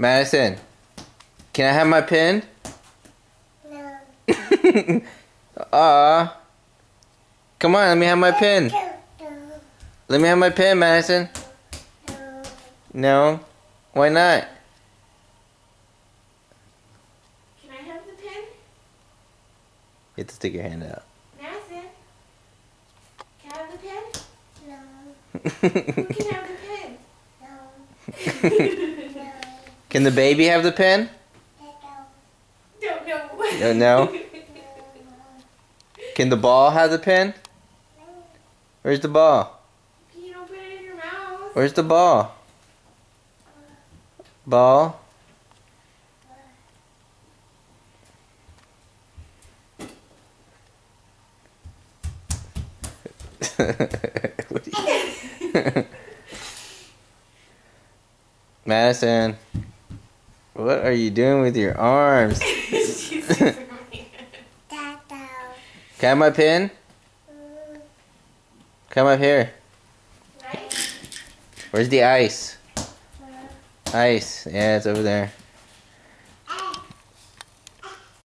Madison, can I have my pen? No. Aw. Uh-uh. Come on, let me have my pen. No. Let me have my pen, Madison. No. No? Why not? Can I have the pen? You have to stick your hand out. Madison? Can I have the pen? No. Who can have the pen? No. No. Can the baby have the pen? Don't know. No, no. Can the ball have the pen? Where's the ball? You don't put it in your mouth. Where's the ball? Ball? What do you- Madison, what are you doing with your arms? She's Superman. Dado. Can I have my pen? Mm. Come up here. Where's the ice? Ice. Yeah, it's over there.